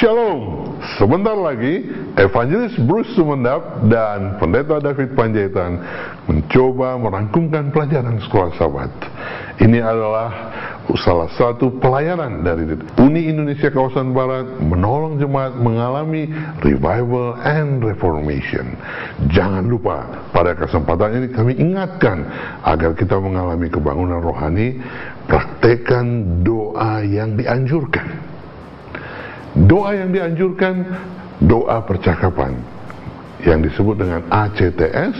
Shalom. Sebentar lagi Evangelis Bruce Sumendap dan Pendeta David Panjaitan mencoba merangkumkan pelajaran sekolah sahabat. Ini adalah salah satu pelayanan dari Uni Indonesia kawasan Barat menolong jemaat mengalami revival and reformation. Jangan lupa pada kesempatan ini kami ingatkan agar kita mengalami kebangunan rohani, praktekkan doa yang dianjurkan. Doa yang dianjurkan doa percakapan yang disebut dengan ACTS.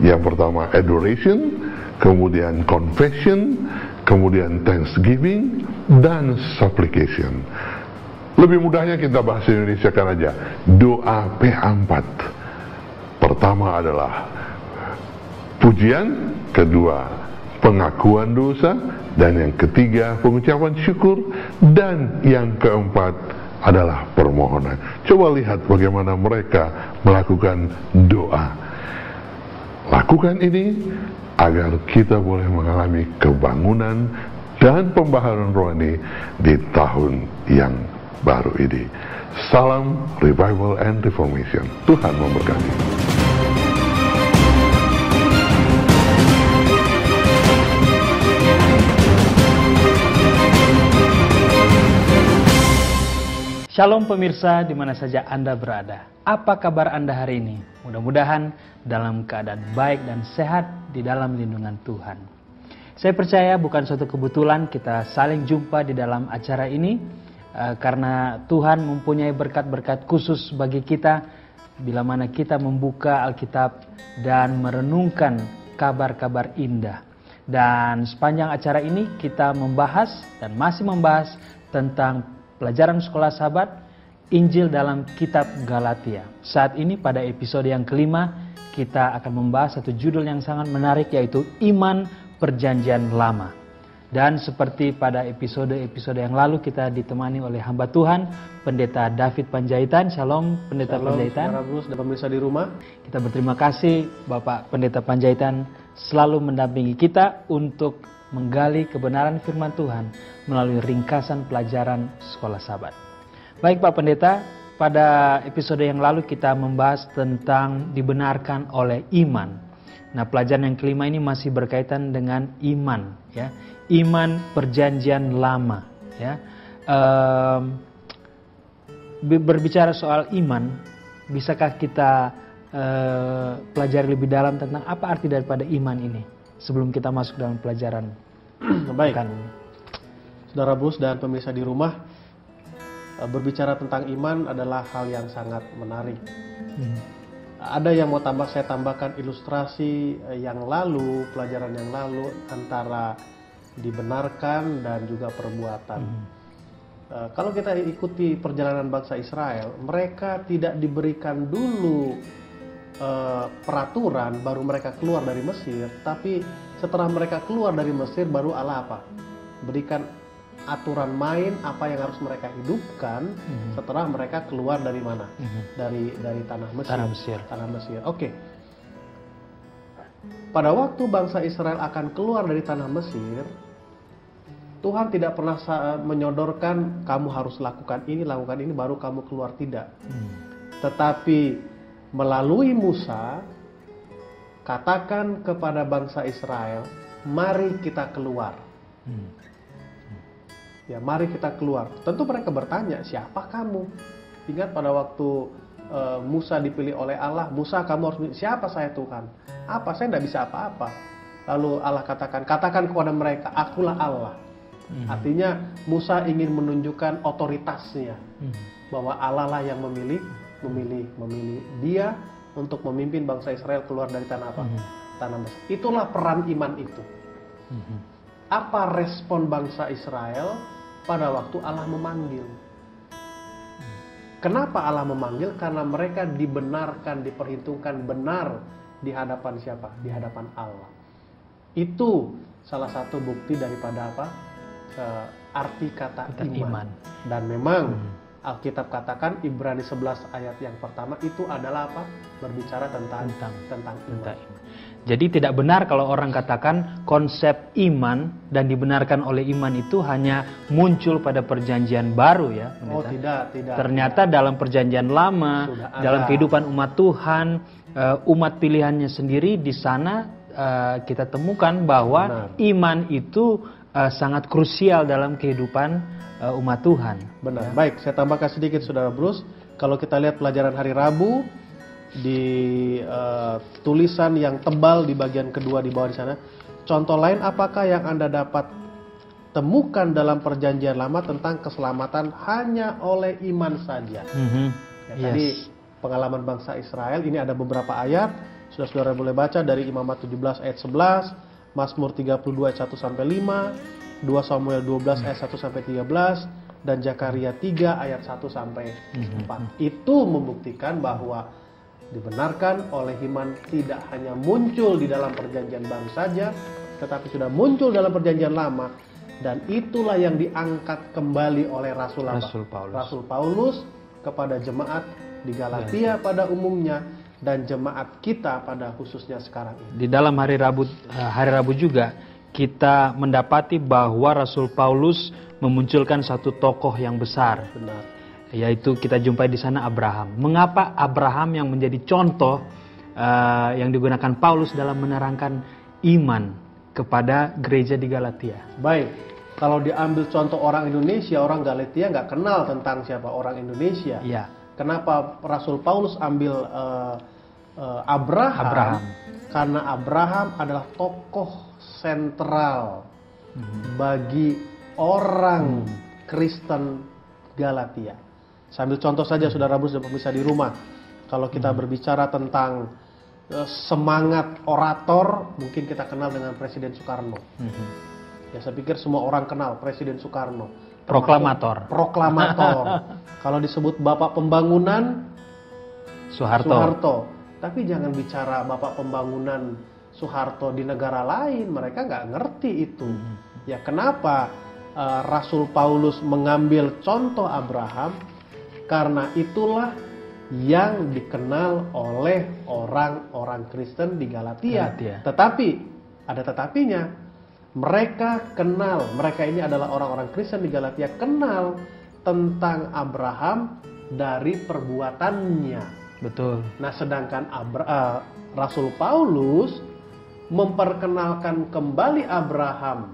Yang pertama adoration, kemudian confession, kemudian thanksgiving dan supplication. Lebih mudahnya kita bahas Indonesia kan aja. Doa P4. Pertama adalah pujian, kedua pengakuan dosa, dan yang ketiga pengucapan syukur, dan yang keempat adalah permohonan. Coba lihat bagaimana mereka melakukan doa. Lakukan ini agar kita boleh mengalami kebangunan dan pembaharuan rohani di tahun yang baru ini. Salam Revival and Reformation. Tuhan memberkati. Shalom pemirsa di mana saja Anda berada. Apa kabar Anda hari ini? Mudah-mudahan dalam keadaan baik dan sehat di dalam lindungan Tuhan. Saya percaya bukan suatu kebetulan kita saling jumpa di dalam acara ini eh, karena Tuhan mempunyai berkat-berkat khusus bagi kita bila mana kita membuka Alkitab dan merenungkan kabar-kabar indah. Dan sepanjang acara ini kita membahas dan masih membahas tentang pelajaran sekolah sahabat Injil dalam kitab Galatia. Saat ini pada episode yang kelima kita akan membahas satu judul yang sangat menarik yaitu Iman Perjanjian Lama. Dan seperti pada episode-episode yang lalu kita ditemani oleh hamba Tuhan, Pendeta David Panjaitan. Shalom Pendeta Shalom, Panjaitan. Shalom dan pemirsa di rumah. Kita berterima kasih Bapak Pendeta Panjaitan selalu mendampingi kita untuk menggali kebenaran firman Tuhan melalui ringkasan pelajaran sekolah sahabat. Baik Pak Pendeta, pada episode yang lalu kita membahas tentang dibenarkan oleh iman. Nah, pelajaran yang kelima ini masih berkaitan dengan iman, ya, iman perjanjian lama, ya. Um, berbicara soal iman, bisakah kita uh, pelajari lebih dalam tentang apa arti daripada iman ini? Sebelum kita masuk dalam pelajaran. Baik. Kan. Saudara Bus dan pemirsa di rumah, eh, berbicara tentang iman adalah hal yang sangat menarik. Hmm. Ada yang mau tambah, saya tambahkan ilustrasi eh, yang lalu, pelajaran yang lalu antara dibenarkan dan juga perbuatan. Hmm. Uh, kalau kita ikuti perjalanan bangsa Israel, mereka tidak diberikan dulu uh, peraturan baru mereka keluar dari Mesir, tapi setelah mereka keluar dari Mesir baru Allah apa? Berikan aturan main apa yang harus mereka hidupkan mm-hmm. setelah mereka keluar dari mana? Mm-hmm. Dari dari tanah Mesir. Tanah Mesir. Tanah Mesir. Oke. Okay. Pada waktu bangsa Israel akan keluar dari tanah Mesir, Tuhan tidak pernah menyodorkan kamu harus lakukan ini, lakukan ini baru kamu keluar tidak. Hmm. Tetapi melalui Musa katakan kepada bangsa Israel, mari kita keluar. Hmm. Ya, mari kita keluar. Tentu mereka bertanya, siapa kamu? Ingat pada waktu uh, Musa dipilih oleh Allah, Musa kamu harus siapa saya Tuhan? Apa saya tidak bisa apa-apa. Lalu Allah katakan, katakan kepada mereka, akulah Allah. Hmm. Artinya Musa ingin menunjukkan otoritasnya hmm. bahwa Allah lah yang memilih memilih memilih dia untuk memimpin bangsa Israel keluar dari tanah apa? Mm-hmm. Tanah Mesir. Itulah peran iman itu. Mm-hmm. Apa respon bangsa Israel pada waktu Allah memanggil? Kenapa Allah memanggil? Karena mereka dibenarkan, diperhitungkan benar di hadapan siapa? Di hadapan Allah. Itu salah satu bukti daripada apa? Uh, arti kata iman. iman. Dan memang hmm Alkitab katakan Ibrani 11 ayat yang pertama itu adalah apa? Berbicara tentang tentang tentang iman. Jadi tidak benar kalau orang katakan konsep iman dan dibenarkan oleh iman itu hanya muncul pada perjanjian baru ya. Oh pendeta. tidak, tidak. Ternyata dalam perjanjian lama, dalam kehidupan umat Tuhan, eh, umat pilihannya sendiri di sana eh, kita temukan bahwa iman itu eh, sangat krusial dalam kehidupan eh, umat Tuhan. Benar. Baik, saya tambahkan sedikit Saudara Bruce. Kalau kita lihat pelajaran hari Rabu di eh, tulisan yang tebal di bagian kedua di bawah di sana, contoh lain apakah yang Anda dapat temukan dalam perjanjian lama tentang keselamatan hanya oleh iman saja? Mhm. Ya, Yes. Tadi pengalaman bangsa Israel ini ada beberapa ayat sudah saudara boleh baca dari Imamat 17 ayat 11, Mazmur 32 ayat 1 sampai 5, 2 Samuel 12 ayat 1 sampai 13 dan Zakaria 3 ayat 1 sampai 4. Itu membuktikan bahwa dibenarkan oleh iman tidak hanya muncul di dalam perjanjian baru saja tetapi sudah muncul dalam perjanjian lama dan itulah yang diangkat kembali oleh Rasul? Rasul Paulus. Rasul Paulus kepada jemaat di Galatia pada umumnya dan jemaat kita pada khususnya sekarang ini. Di dalam hari Rabu eh, hari Rabu juga kita mendapati bahwa Rasul Paulus memunculkan satu tokoh yang besar Benar. yaitu kita jumpai di sana Abraham. Mengapa Abraham yang menjadi contoh eh, yang digunakan Paulus dalam menerangkan iman kepada gereja di Galatia? Baik, kalau diambil contoh orang Indonesia, orang Galatia nggak kenal tentang siapa orang Indonesia. Iya. Kenapa Rasul Paulus ambil eh, eh, Abraham? Abraham. Karena Abraham adalah tokoh sentral bagi orang Kristen Galatia. Sambil contoh saja saudara Bruce dan pemirsa di rumah. Kalau kita berbicara tentang eh, semangat orator, mungkin kita kenal dengan Presiden Soekarno. Ya saya pikir semua orang kenal Presiden Soekarno. Proklamator. Proklamator. Kalau disebut Bapak Pembangunan, Soeharto. Soeharto. Tapi jangan bicara Bapak Pembangunan Soeharto di negara lain, mereka nggak ngerti itu. Ya kenapa eh, Rasul Paulus mengambil contoh Abraham? Karena itulah yang dikenal oleh orang-orang Kristen di Galatia. Galatia. Tetapi ada tetapinya. Mereka kenal, mereka ini adalah orang-orang Kristen di Galatia kenal tentang Abraham dari perbuatannya. Betul. Nah, sedangkan Abra- eh, Rasul Paulus memperkenalkan kembali Abraham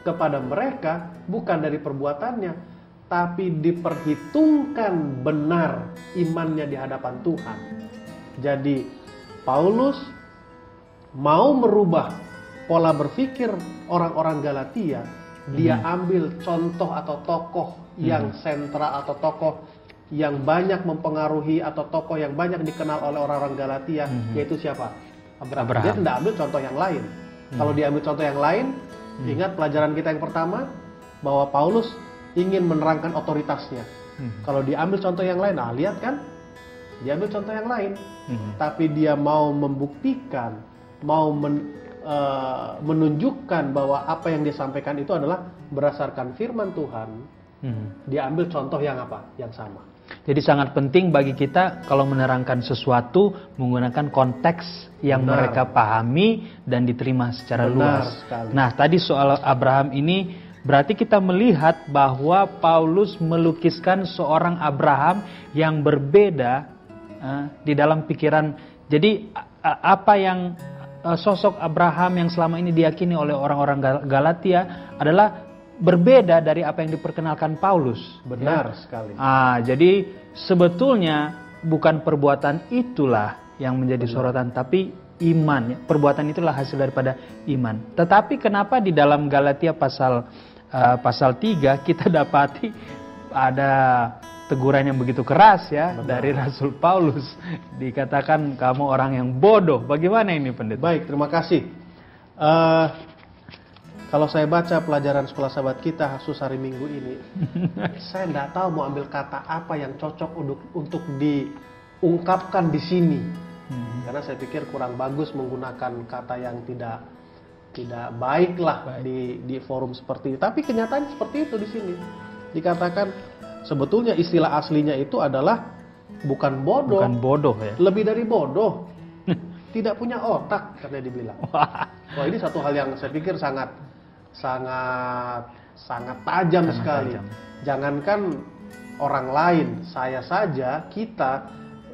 kepada mereka bukan dari perbuatannya, tapi diperhitungkan benar imannya di hadapan Tuhan. Jadi, Paulus mau merubah pola berpikir orang-orang Galatia, dia ambil contoh atau tokoh yang sentral atau tokoh yang banyak mempengaruhi atau tokoh yang banyak dikenal oleh orang-orang Galatia, yaitu siapa? Abraham. Abraham. Dia tidak ambil contoh yang lain. Kalau dia ambil contoh yang lain, ingat pelajaran kita yang pertama bahwa Paulus ingin menerangkan otoritasnya. Kalau diambil contoh yang lain, nah lihat kan, diambil contoh yang lain tapi dia mau membuktikan, mau men- eh, menunjukkan bahwa apa yang dia sampaikan itu adalah berdasarkan firman Tuhan. Mhm. Dia ambil contoh yang apa? Yang sama. Jadi sangat penting bagi kita kalau menerangkan sesuatu menggunakan konteks yang Benar. mereka pahami dan diterima secara Benar luas. sekali. Nah, tadi soal Abraham ini berarti kita melihat bahwa Paulus melukiskan seorang Abraham yang berbeda eh, di dalam pikiran. Jadi apa yang sosok Abraham yang selama ini diyakini oleh orang-orang Gal- Galatia adalah berbeda dari apa yang diperkenalkan Paulus. Benar Ya. sekali. Ah, jadi sebetulnya bukan perbuatan itulah yang menjadi sorotan, tapi iman. Perbuatan itulah hasil daripada iman. Tetapi kenapa di dalam Galatia pasal eh, pasal 3 kita dapati ada teguran yang begitu keras ya dari Rasul Paulus. Dikatakan kamu orang yang bodoh. Bagaimana ini pendeta? Baik, terima kasih. Eh, kalau saya baca pelajaran sekolah sahabat kita khusus hari Minggu ini, saya tidak tahu mau ambil kata apa yang cocok untuk untuk diungkapkan di sini. Karena saya pikir kurang bagus menggunakan kata yang tidak tidak baik lah di di forum seperti ini. Tapi kenyataannya seperti itu di sini. Dikatakan sebetulnya istilah aslinya itu adalah bukan bodoh, Bukan bodoh ya. lebih dari bodoh. tidak punya otak karena dibilang. Wah ini satu hal yang saya pikir sangat sangat sangat tajam Sangat sekali. tajam. Jangankan orang lain, saya saja kita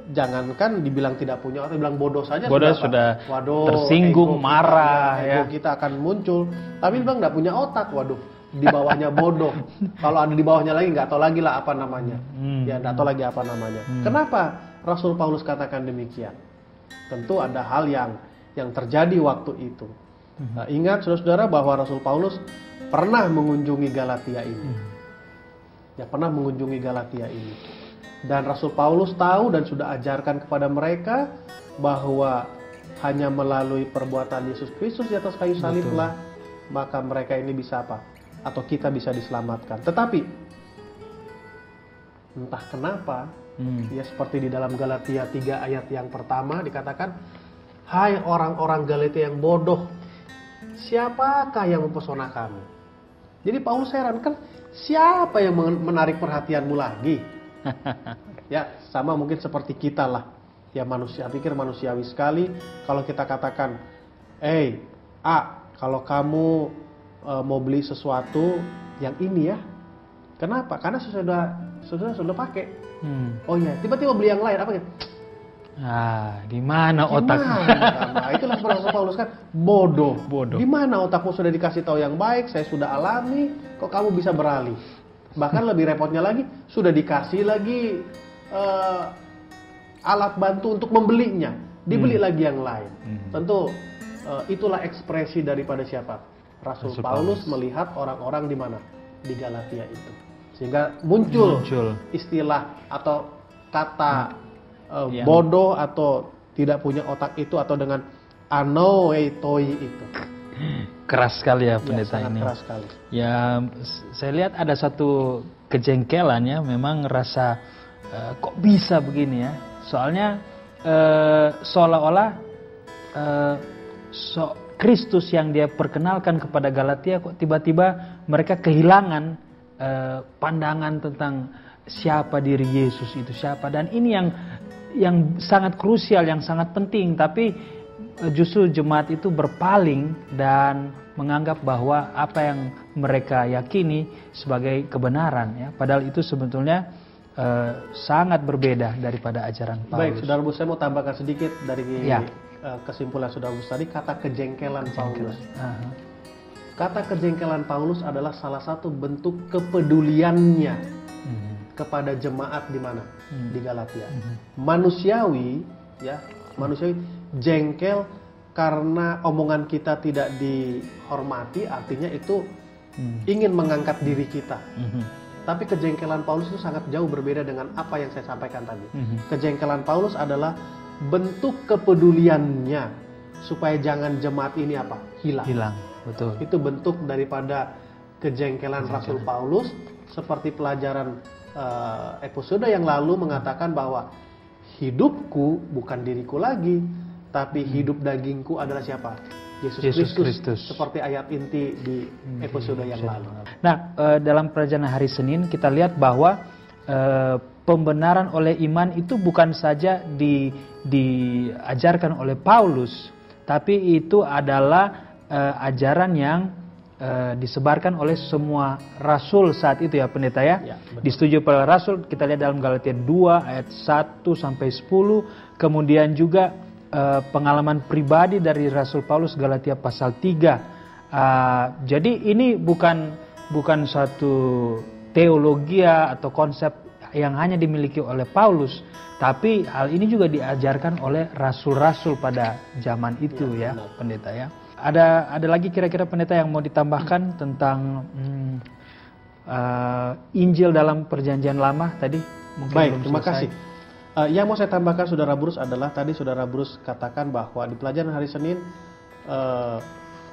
jangankan dibilang tidak punya otak, dibilang bodoh saja Bodoh apa? sudah waduh, tersinggung, ego kita, marah, ego ya. kita akan muncul. Tapi bilang nggak punya otak, waduh, di bawahnya bodoh. Kalau ada di bawahnya lagi nggak tahu lagi lah apa namanya. Hmm. Ya nggak tahu lagi apa namanya. Kenapa Rasul Paulus katakan demikian? Tentu ada hal yang yang terjadi waktu itu. Hmm. Nah, ingat saudara-saudara bahwa Rasul Paulus pernah mengunjungi Galatia ini. Hmm. Ya pernah mengunjungi Galatia ini. Dan Rasul Paulus tahu dan sudah ajarkan kepada mereka bahwa hanya melalui perbuatan Yesus Kristus di atas kayu saliblah maka mereka ini bisa apa? Atau kita bisa diselamatkan. Tetapi entah kenapa Hmm. ya seperti di dalam Galatia 3 ayat yang pertama dikatakan Hai orang-orang Galatia yang bodoh siapakah yang mempesona kamu jadi Paulus heran kan siapa yang men- menarik perhatianmu lagi ya sama mungkin seperti kita lah ya manusia pikir manusiawi sekali kalau kita katakan eh A kalau kamu eh, mau beli sesuatu yang ini ya kenapa karena sudah sudah sudah pakai Hmm. Oh iya, tiba-tiba beli yang lain apa gitu? Ah, gimana otaknya? Nah, itulah Rasul Paulus kan bodoh. Bodoh. Di mana otakmu sudah dikasih tahu yang baik, saya sudah alami, kok kamu bisa beralih? Bahkan lebih repotnya lagi, sudah dikasih lagi eh, alat bantu untuk membelinya, dibeli lagi yang lain. Tentu eh, itulah ekspresi daripada siapa? Rasul, Rasul Paulus, melihat orang-orang di mana? Di Galatia itu. Sehingga muncul Muncul. istilah atau kata eh, Yang- bodoh atau tidak punya otak itu atau dengan anoetoi itu. Keras sekali ya Ya, pendeta sangat ini. keras sekali. Ya, saya lihat ada satu kejengkelan ya, memang rasa eh, kok bisa begini ya. Soalnya eh, seolah-olah eh, so, Kristus yang dia perkenalkan kepada Galatia kok tiba-tiba mereka kehilangan eh, pandangan tentang siapa diri Yesus itu siapa dan ini yang yang sangat krusial, yang sangat penting tapi Eh, justru jemaat itu berpaling dan menganggap bahwa apa yang mereka yakini sebagai kebenaran ya padahal itu sebetulnya eh, sangat berbeda daripada ajaran Baik, Paulus. saudara Bu, saya mau tambahkan sedikit dari Ya. Eh, kesimpulan saudara Bu tadi kata kejengkelan Paulus. Aha. Kata kejengkelan Paulus adalah salah satu bentuk kepeduliannya Mhm. kepada jemaat di mana? Di Galatia. Mhm. Manusiawi, ya, manusiawi jengkel karena omongan kita tidak dihormati, artinya itu Hmm. ingin mengangkat diri kita. Mhm. Tapi kejengkelan Paulus itu sangat jauh berbeda dengan apa yang saya sampaikan tadi. Mhm. Kejengkelan Paulus adalah bentuk kepeduliannya supaya jangan jemaat ini apa? Hilang. Hilang, betul. Itu bentuk daripada kejengkelan Rasul Paulus seperti pelajaran eh, episode yang lalu mengatakan bahwa hidupku bukan diriku lagi, tapi hidup dagingku adalah siapa? Yesus, Hmm. Yesus Kristus. Kristus. Hmm. Seperti ayat inti di episode yang lalu. Nah, eh, dalam perjalanan hari Senin kita lihat bahwa eh, pembenaran oleh iman itu bukan saja di, diajarkan oleh Paulus, tapi itu adalah eh, ajaran yang eh, disebarkan oleh semua rasul saat itu ya pendeta ya. Ya, betul. Disetujui oleh rasul, kita lihat dalam Galatia 2 ayat 1 sampai 10, kemudian juga eh, pengalaman pribadi dari Rasul Paulus Galatia pasal 3. Ah, jadi ini bukan bukan suatu teologia atau konsep yang hanya dimiliki oleh Paulus, tapi hal ini juga diajarkan oleh rasul-rasul pada zaman itu ya, pendeta ya. Ada ada lagi kira-kira pendeta yang mau ditambahkan tentang hmm, eh, Injil dalam Perjanjian Lama tadi? Mungkin Baik, belum terima selesai. kasih. Eh, yang mau saya tambahkan Saudara Bruce adalah tadi Saudara Bruce katakan bahwa di pelajaran hari Senin eh,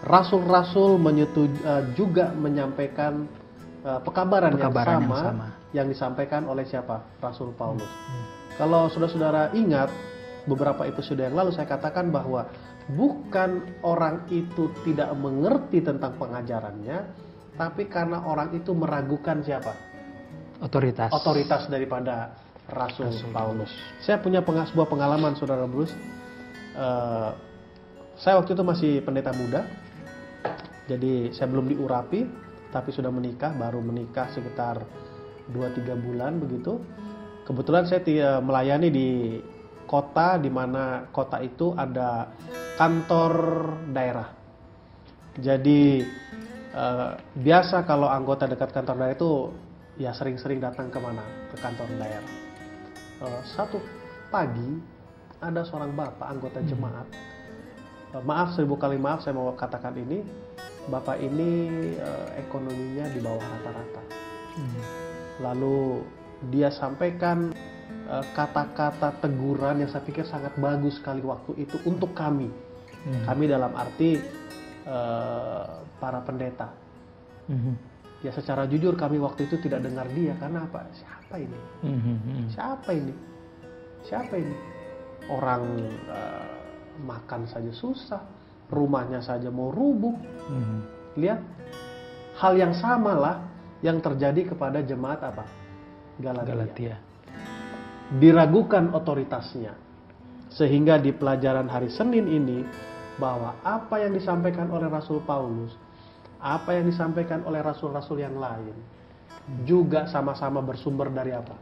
rasul-rasul eh, juga menyampaikan eh, pekabaran, Pekabaran yang, yang sama, sama. Yang disampaikan oleh siapa? Rasul Paulus. Kalau saudara-saudara ingat beberapa episode yang lalu saya katakan bahwa bukan orang itu tidak mengerti tentang pengajarannya, tapi karena orang itu meragukan siapa? Otoritas. otoritas daripada Rasul, Paulus. Saya punya penga- sebuah pengalaman, saudara Bruce. eh, saya waktu itu masih pendeta muda, jadi saya belum diurapi, tapi sudah menikah, baru menikah sekitar 2-3 bulan begitu. Kebetulan saya melayani di kota di mana kota itu ada kantor daerah. Jadi eh, biasa kalau anggota dekat kantor daerah itu ya sering-sering datang ke mana ke kantor daerah. Eh, satu pagi ada seorang bapak anggota jemaat. Eh, maaf seribu kali maaf saya mau katakan ini, bapak ini eh, ekonominya di bawah rata-rata. Lalu dia sampaikan eh, kata-kata teguran yang saya pikir sangat bagus sekali waktu itu untuk kami. Kami dalam arti eh, para pendeta. Mhm. Ya secara jujur kami waktu itu tidak dengar dia karena apa? Siapa ini? Mhm. Siapa ini? Siapa ini? Orang eh, makan saja susah, rumahnya saja mau rubuh. Mhm. Lihat hal yang sama lah yang terjadi kepada jemaat apa? Galatia. Galatia. Diragukan otoritasnya. Sehingga di pelajaran hari Senin ini bahwa apa yang disampaikan oleh Rasul Paulus, apa yang disampaikan oleh rasul-rasul yang lain juga sama-sama bersumber dari apa?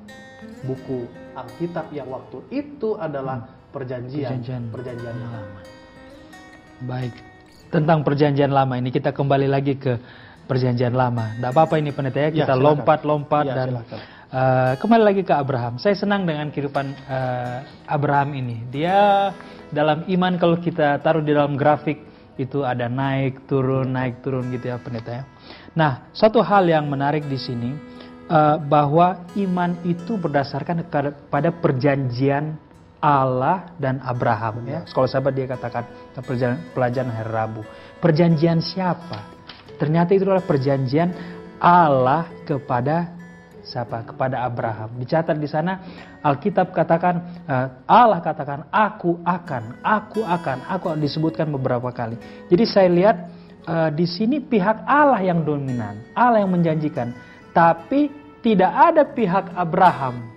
Buku Alkitab yang waktu itu adalah perjanjian Perjanjian. perjanjian lama. lama. Baik. Tentang perjanjian lama ini kita kembali lagi ke perjanjian lama. Tidak apa-apa ini pendeta ya, Ya, kita lompat-lompat Ya, dan silakan. eh, kembali lagi ke Abraham. Saya senang dengan kehidupan eh, Abraham ini. Dia dalam iman kalau kita taruh di dalam grafik itu ada naik turun naik turun gitu ya pendeta ya. Nah, satu hal yang menarik di sini eh, bahwa iman itu berdasarkan pada perjanjian Allah dan Abraham ya. Kalau sahabat dia katakan pelajaran, pelajaran hari Rabu. Perjanjian siapa? Ternyata itu adalah perjanjian Allah kepada siapa? Kepada Abraham. Dicatat di sana Alkitab katakan eh, Allah katakan aku akan, aku akan, aku disebutkan beberapa kali. Jadi saya lihat eh, di sini pihak Allah yang dominan, Allah yang menjanjikan, tapi tidak ada pihak Abraham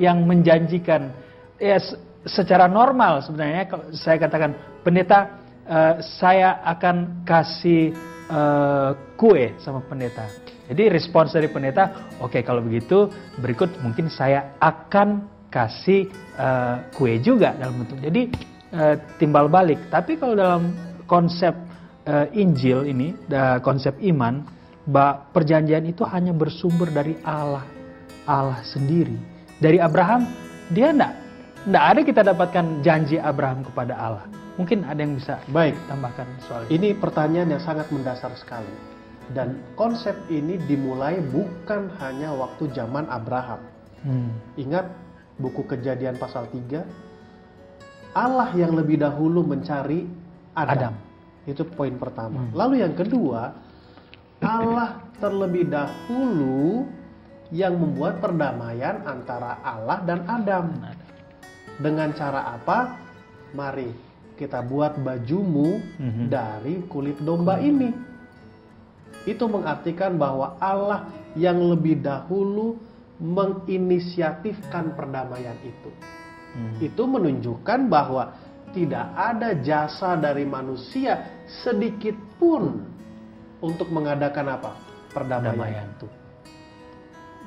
yang menjanjikan ya se- secara normal sebenarnya saya katakan pendeta eh, saya akan kasih eh, kue sama pendeta. Jadi respons dari pendeta, oke kalau begitu berikut mungkin saya akan kasih eh, kue juga dalam bentuk. Jadi eh, timbal balik. Tapi kalau dalam konsep eh, Injil ini, da- konsep iman, bahwa perjanjian itu hanya bersumber dari Allah, Allah sendiri. Dari Abraham, dia enggak, enggak ada kita dapatkan janji Abraham kepada Allah. Mungkin ada yang bisa Baik, tambahkan soal ini. Ini pertanyaan yang sangat mendasar sekali. Dan konsep ini dimulai bukan hanya waktu zaman Abraham. Hmm. Ingat buku Kejadian pasal 3, Allah yang lebih dahulu mencari Adam. Adam. Itu poin pertama. Lalu yang kedua, Allah terlebih dahulu yang membuat perdamaian antara Allah dan Adam. Dengan cara apa? Mari kita buat bajumu Mhm. dari kulit domba ini. Itu mengartikan bahwa Allah yang lebih dahulu menginisiatifkan perdamaian itu. Hmm. Itu menunjukkan bahwa tidak ada jasa dari manusia sedikit pun untuk mengadakan apa? Perdamaian Perdamaian. itu.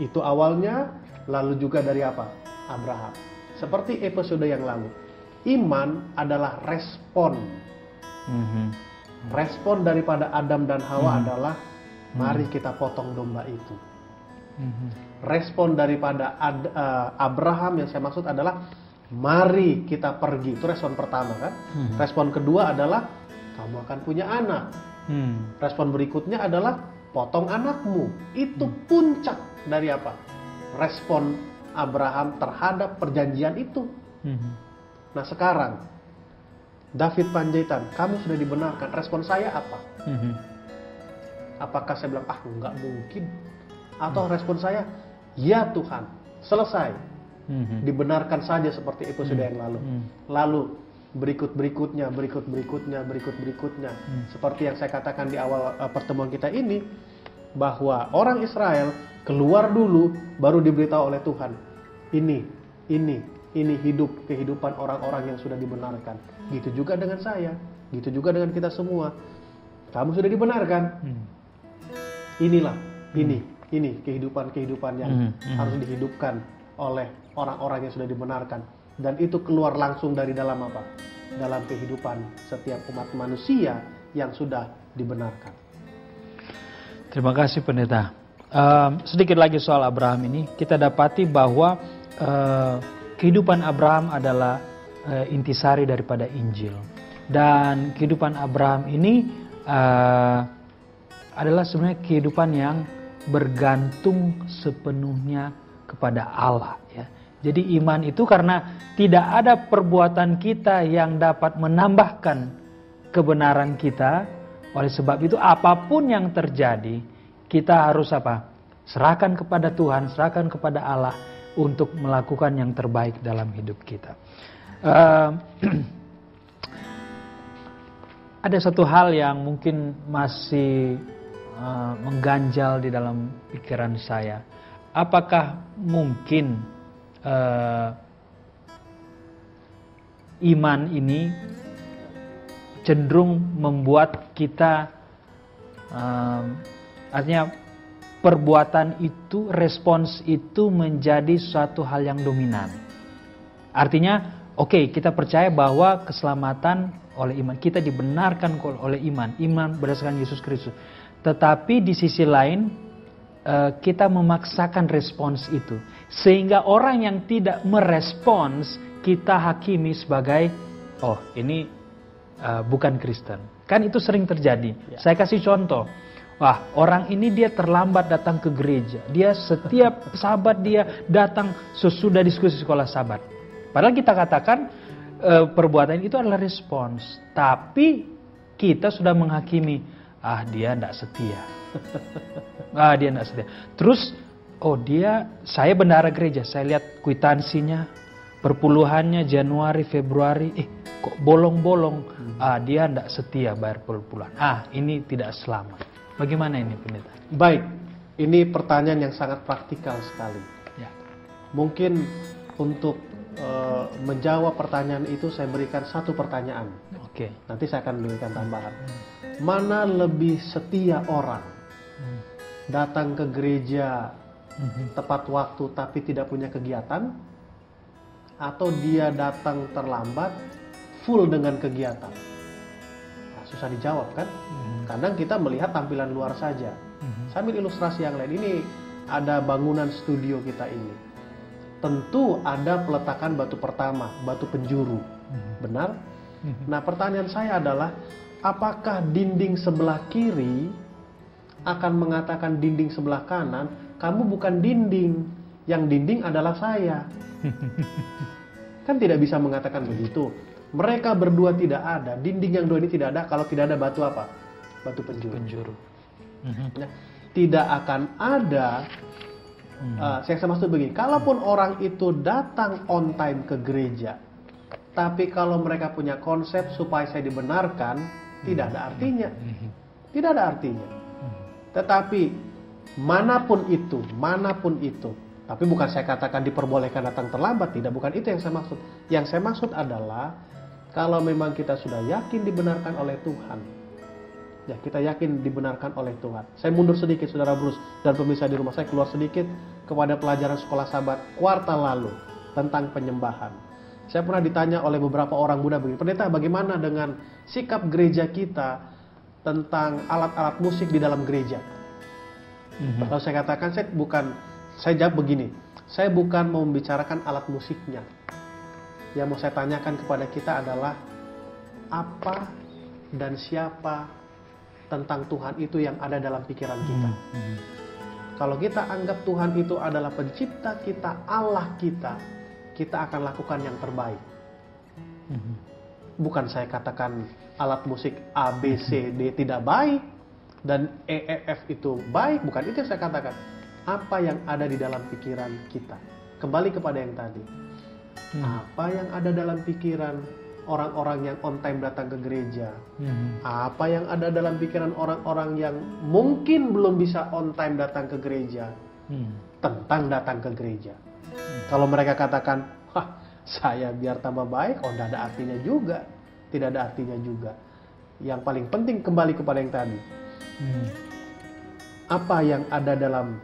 Itu awalnya, lalu juga dari apa? Abraham. Seperti episode yang lalu. Iman adalah respon. Mhm. Respon daripada Adam dan Hawa Hmm. adalah mari kita potong domba itu. Mhm. Respon daripada Ad- eh, Abraham yang saya maksud adalah mari kita pergi. Itu respon pertama kan. Hmm. Respon kedua adalah kamu akan punya anak. Hmm. Respon berikutnya adalah potong anakmu. Itu puncak dari apa? Respon Abraham terhadap perjanjian itu. Mhm. Nah sekarang David Panjaitan, kamu sudah dibenarkan. Respon saya apa? Mhm. Apakah saya bilang ah nggak mungkin? Atau respon saya ya Tuhan selesai Mhm. dibenarkan saja seperti episode yang lalu. Hmm. Lalu berikut berikutnya, berikut berikutnya, berikut berikutnya. Hmm. Seperti yang saya katakan di awal eh, pertemuan kita ini bahwa orang Israel keluar dulu baru diberitahu oleh Tuhan. Ini, ini, ini hidup kehidupan orang-orang yang sudah dibenarkan. Gitu juga dengan saya, gitu juga dengan kita semua. Kamu sudah dibenarkan. Hmm. Inilah, ini, ini kehidupan-kehidupan yang Hmm, hmm. harus dihidupkan oleh orang-orang yang sudah dibenarkan. Dan itu keluar langsung dari dalam apa? Dalam kehidupan setiap umat manusia yang sudah dibenarkan. Terima kasih pendeta. Ehm, sedikit lagi soal Abraham ini, kita dapati bahwa eh, kehidupan Abraham adalah eh, intisari daripada Injil. Dan kehidupan Abraham ini eh, adalah sebenarnya kehidupan yang bergantung sepenuhnya kepada Allah. Ya. Jadi iman itu karena tidak ada perbuatan kita yang dapat menambahkan kebenaran kita. Oleh sebab itu apa pun yang terjadi, kita harus apa? Serahkan kepada Tuhan, serahkan kepada Allah untuk melakukan yang terbaik dalam hidup kita. Eh, ada satu hal yang mungkin masih eh, mengganjal di dalam pikiran saya. Apakah mungkin eh, iman ini cenderung membuat kita um, artinya perbuatan itu respons itu menjadi suatu hal yang dominan. Artinya oke okay, kita percaya bahwa keselamatan oleh iman kita dibenarkan oleh iman, iman berdasarkan Yesus Kristus. Tetapi di sisi lain uh, kita memaksakan respons itu sehingga orang yang tidak merespons kita hakimi sebagai oh ini uh, bukan Kristen. Kan itu sering terjadi. Ya. Saya kasih contoh. Wah, orang ini dia terlambat datang ke gereja. Dia setiap sahabat dia datang sesudah diskusi sekolah sahabat. Padahal kita katakan uh, perbuatan itu adalah respons. Tapi kita sudah menghakimi, ah dia tidak setia. ah dia tidak setia. Terus, oh dia, saya bendara gereja. Saya lihat kwitansinya, perpuluhannya Januari, Februari, eh kok bolong-bolong. Hmm. Ah, dia tidak setia bayar perpuluhan. Ah, ini tidak selamat. Bagaimana ini pendeta? Baik, ini pertanyaan yang sangat praktikal sekali. Ya. Mungkin untuk uh, menjawab pertanyaan itu saya berikan satu pertanyaan. Oke. Nanti saya akan berikan tambahan. Mana lebih setia orang Hmm. datang ke gereja Mhm. tepat waktu tapi tidak punya kegiatan, atau dia datang terlambat full dengan kegiatan? Susah dijawab kan? Mhm. Kadang kita melihat tampilan luar saja. Mhm. Sambil ilustrasi yang lain ini ada bangunan studio kita ini. Tentu ada peletakan batu pertama, batu penjuru. Mhm. Benar? Mhm. Nah, pertanyaan saya adalah apakah dinding sebelah kiri akan mengatakan dinding sebelah kanan, kamu bukan dinding, yang dinding adalah saya. kan tidak bisa mengatakan begitu. Mereka berdua tidak ada, dinding yang dua ini tidak ada kalau tidak ada batu apa? Batu penjuru. Penjuru. Nah, tidak akan ada Mhm. Uh, saya maksud begini, kalaupun orang itu datang on time ke gereja, tapi kalau mereka punya konsep supaya saya dibenarkan, tidak ada artinya. Mhm. Tidak ada artinya. Tetapi mana pun itu, mana pun itu, tapi bukan saya katakan diperbolehkan datang terlambat, tidak, bukan itu yang saya maksud. Yang saya maksud adalah kalau memang kita sudah yakin dibenarkan oleh Tuhan, ya kita yakin dibenarkan oleh Tuhan. Saya mundur sedikit, saudara Bruce dan pemirsa di rumah saya keluar sedikit kepada pelajaran sekolah sahabat kuartal lalu tentang penyembahan. Saya pernah ditanya oleh beberapa orang muda begini, pendeta bagaimana dengan sikap gereja kita tentang alat-alat musik di dalam gereja. Mhm. Lalu saya katakan saya bukan, saya jawab begini, saya bukan mau membicarakan alat musiknya. Yang mau saya tanyakan kepada kita adalah apa dan siapa tentang Tuhan itu yang ada dalam pikiran kita. Mhm. Kalau kita anggap Tuhan itu adalah pencipta kita, Allah kita, kita akan lakukan yang terbaik. Mhm. Bukan saya katakan alat musik A, B, C, D tidak baik dan E, E, F itu baik, bukan itu yang saya katakan. Apa yang ada di dalam pikiran kita. Kembali kepada yang tadi. Hmm. Apa yang ada dalam pikiran orang-orang yang on time datang ke gereja? Mhm. Apa yang ada dalam pikiran orang-orang yang mungkin belum bisa on time datang ke gereja Mhm. tentang datang ke gereja? Kalau mereka katakan, "Wah, saya biar tambah baik, oh tidak ada artinya juga. Tidak ada artinya juga. Yang paling penting kembali kepada yang tadi. Hmm. Apa yang ada dalam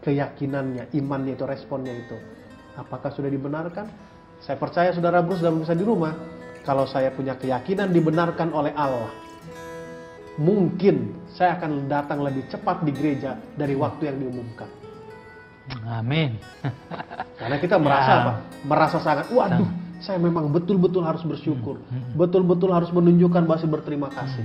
keyakinannya, imannya itu, responnya itu. Apakah sudah dibenarkan? Saya percaya saudara Bruce dan bisa di rumah. Kalau saya punya keyakinan dibenarkan oleh Allah. Mungkin saya akan datang lebih cepat di gereja dari waktu yang diumumkan. Amin. Karena kita merasa Ya. apa? Merasa sangat, waduh, saya memang betul-betul harus bersyukur. Betul-betul harus menunjukkan bahwa saya berterima kasih.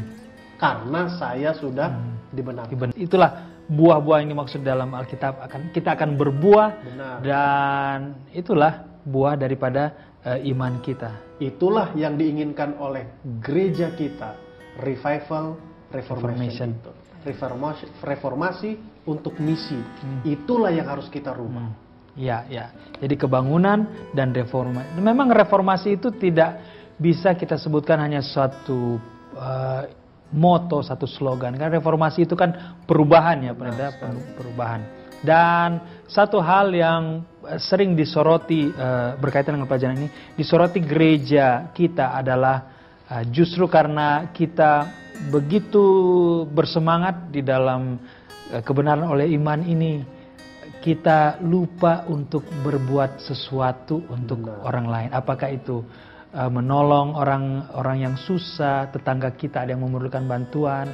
Karena saya sudah dibenarkan. Iben- Itulah buah-buah yang dimaksud dalam Alkitab akan kita akan berbuah Benar. dan itulah buah daripada eh, iman kita. Itulah yang diinginkan oleh gereja kita. Revival, reformation, Reformation. itu. Reformasi, reformasi untuk misi. Itulah yang harus kita rubah. Ya, ya. Jadi kebangunan dan reformasi. Memang reformasi itu tidak bisa kita sebutkan hanya suatu eh, moto, satu slogan. Kan reformasi itu kan perubahan ya, Pendeta, per- perubahan. Dan satu hal yang eh, sering disoroti eh, berkaitan dengan pelajaran ini, disoroti gereja kita adalah eh, justru karena kita begitu bersemangat di dalam kebenaran oleh iman ini kita lupa untuk berbuat sesuatu untuk orang lain. Apakah itu uh, menolong orang-orang yang susah, tetangga kita ada yang memerlukan bantuan.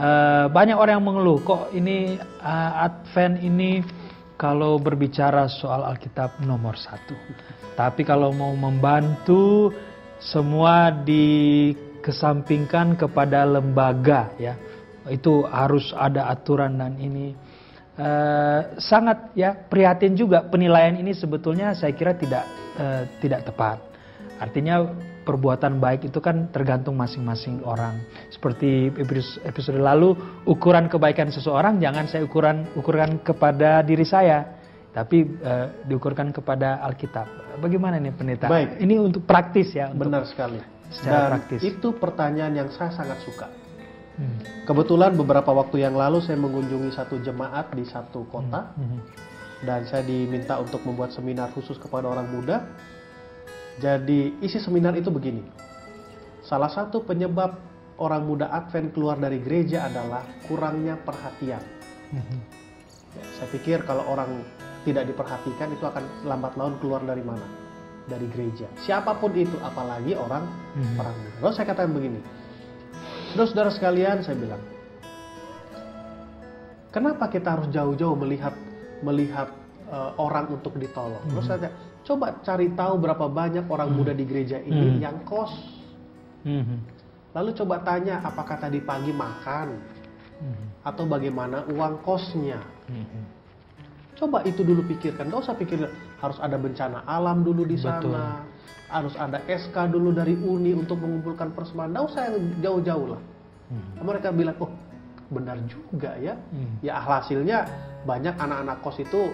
Uh, banyak orang yang mengeluh, kok ini uh, Advent ini kalau berbicara soal Alkitab nomor satu. Tapi kalau mau membantu, semua dikesampingkan kepada lembaga ya. Itu harus ada aturan dan ini eh, sangat ya prihatin juga penilaian ini sebetulnya saya kira tidak eh, tidak tepat. Artinya perbuatan baik itu kan tergantung masing-masing orang. Seperti episode, episode lalu ukuran kebaikan seseorang jangan saya ukuran ukuran kepada diri saya, tapi eh, diukurkan kepada Alkitab. Bagaimana nih pendeta? Baik. Ini untuk praktis ya. Untuk, Benar sekali. Secara Dan praktis. itu pertanyaan yang saya sangat suka. Hmm. Kebetulan beberapa waktu yang lalu saya mengunjungi satu jemaat di satu kota Hmm. dan saya diminta untuk membuat seminar khusus kepada orang muda. Jadi isi seminar itu begini. Salah satu penyebab orang muda Advent keluar dari gereja adalah kurangnya perhatian. Hmm. Ya, saya pikir kalau orang tidak diperhatikan itu akan lambat laun keluar dari mana? Dari gereja. Siapa pun itu, apalagi orang Mhm. orang muda. Lalu saya katakan begini, saudara-saudara sekalian, saya bilang, kenapa kita harus jauh-jauh melihat melihat eh, orang untuk ditolong? Terus saya tanya, coba cari tahu berapa banyak orang muda di gereja ini Mhm. yang kos. Hmm. Lalu coba tanya, apakah tadi pagi makan Hmm. atau bagaimana uang kosnya? Hmm. Coba itu dulu pikirkan, nggak usah pikir harus ada bencana alam dulu di Betul. sana, harus ada SK dulu dari Uni untuk mengumpulkan persembahan, nggak usah yang jauh-jauh lah. Hmm. Mereka bilang, oh benar juga ya. Hmm. Ya hasilnya banyak anak-anak kos itu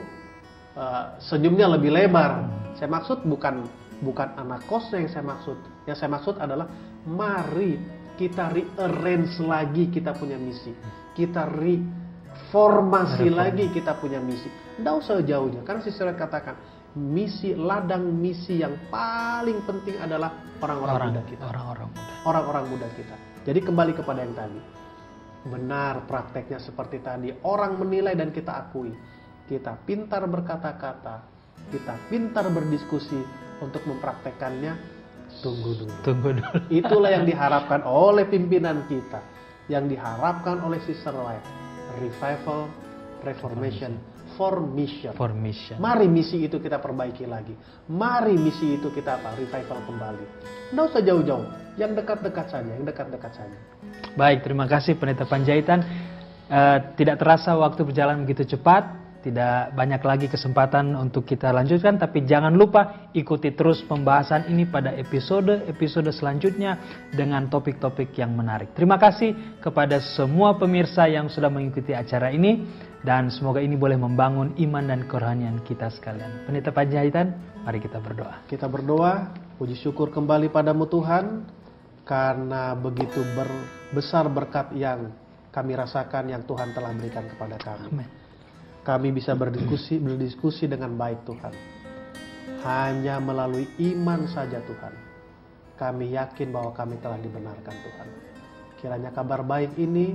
uh, senyumnya lebih lebar. Saya maksud bukan bukan anak kosnya yang saya maksud. Yang saya maksud adalah mari kita rearrange lagi kita punya misi. Kita reformasi lagi kita punya misi. Tidak usah jauhnya. Karena si surat katakan misi ladang misi yang paling penting adalah orang-orang Orang, muda kita orang-orang muda. orang-orang muda kita. Jadi kembali kepada yang tadi. Benar prakteknya seperti tadi. Orang menilai dan kita akui. Kita pintar berkata-kata. Kita pintar berdiskusi untuk mempraktekkannya. Tunggu dulu. Tunggu dulu. Itulah yang diharapkan oleh pimpinan kita. Yang diharapkan oleh Sister Life. Revival, Reformation, for mission. Formation. Mari misi itu kita perbaiki lagi. Mari misi itu kita apa? Revival kembali. Nggak usah jauh-jauh. Yang dekat-dekat saja, yang dekat-dekat saja. Baik, terima kasih Pendeta Panjaitan. Eh, tidak terasa waktu berjalan begitu cepat, tidak banyak lagi kesempatan untuk kita lanjutkan, tapi jangan lupa ikuti terus pembahasan ini pada episode-episode selanjutnya dengan topik-topik yang menarik. Terima kasih kepada semua pemirsa yang sudah mengikuti acara ini dan semoga ini boleh membangun iman dan kerohanian kita sekalian. Pendeta Panjaitan, mari kita berdoa. Kita berdoa, puji syukur kembali padamu Tuhan, karena begitu ber- besar berkat yang kami rasakan yang Tuhan telah berikan kepada kami. Amin. Kami bisa berdiskusi berdiskusi dengan baik Tuhan. Hanya melalui iman saja Tuhan. Kami yakin bahwa kami telah dibenarkan Tuhan. Kiranya kabar baik ini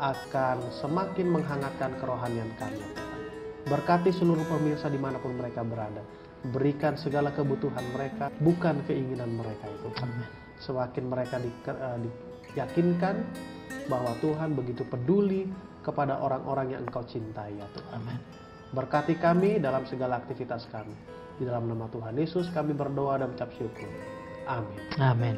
akan semakin menghangatkan kerohanian kami ya Tuhan. Berkati seluruh pemirsa di mana pun mereka berada. Berikan segala kebutuhan mereka, bukan keinginan mereka itu Tuhan. Semakin mereka di, uh, diyakinkan bahwa Tuhan begitu peduli kepada orang-orang yang Engkau cintai ya Tuhan. Amin. Berkati kami dalam segala aktivitas kami. Di dalam nama Tuhan Yesus kami berdoa dan ucap syukur. Amin. Amin.